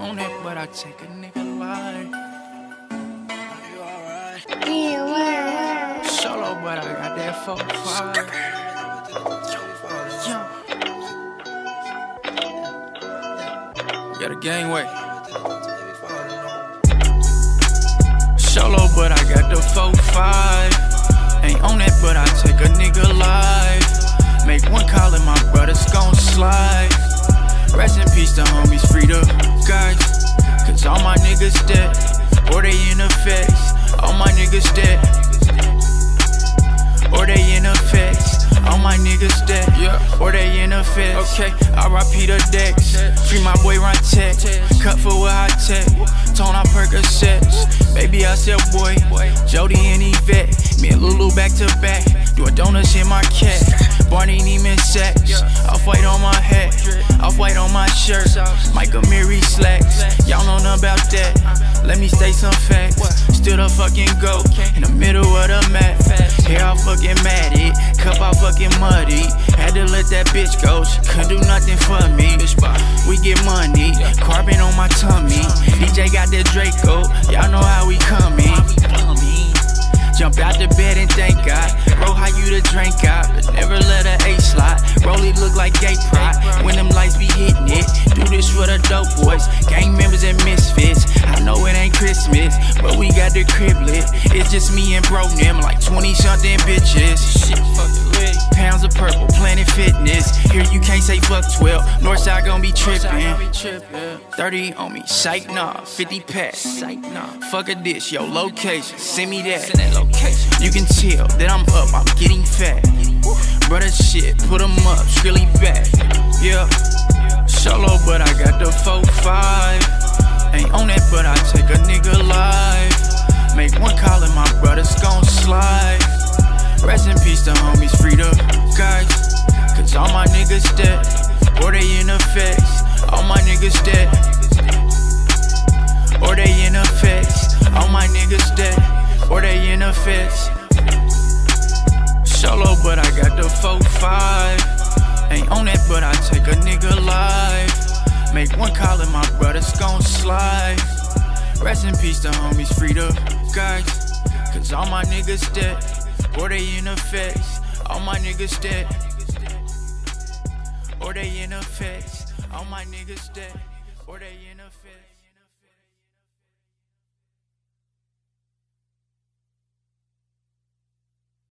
own it, but I take a nigga life. Solo, but I got that 4 5. Got a gangway. Solo, but I got the 4 5. Ain't on it, but I take a nigga life. Make one call and my brothers gon' slide. Rest in peace to homies, free the or they in effects. Okay, I RIP the decks. Free my boy Run Tech. Cut for what I tech. Tone out Percocets. Baby, I said boy. Jody and Yvette. Me and Lulu back to back. Doing donuts in my cat. Barney Neiman Saks. Off white on my hat. Off white on my shirt. Mike Amiri slacks. Y'all know nothing about that. Let me state some facts. Still the fucking go in the middle of the map. All fucking cup all fucking muddy. Had to let that bitch go, she couldn't do nothing for me. We get money, carbon on my tummy. Deej got that Draco, y'all know how we coming. Jump out the bed and thank God. Bro, how you the drink out, never let a A slot. Rolly look like gay dope boys, gang members and misfits. I know it ain't Christmas, but we got the crib lit. It's just me and bro, them like 20 something bitches. Shit, fucking lit. Pounds of purple, Planet Fitness. Here you can't say fuck 12. Northside gon' be trippin'. 30 on me, psych nah. 50 pack, psych nah. Fuck a dish, yo, location, send me that. You can tell that I'm up, I'm getting fat. Brother shit, put 'em up, really back. Yeah, solo, but I got the niggas dead, or they in effects. All my niggas dead, or they in effects. All my niggas dead, or they in effects. Solo, but I got the 4-5. Ain't on it, but I take a nigga life. Make one call and my brothers gon' slide. Rest in peace to homies, free the guys. Cause all my niggas dead, or they in effects. All my niggas dead, or they in a effects. All my niggas dead, or they in a effects.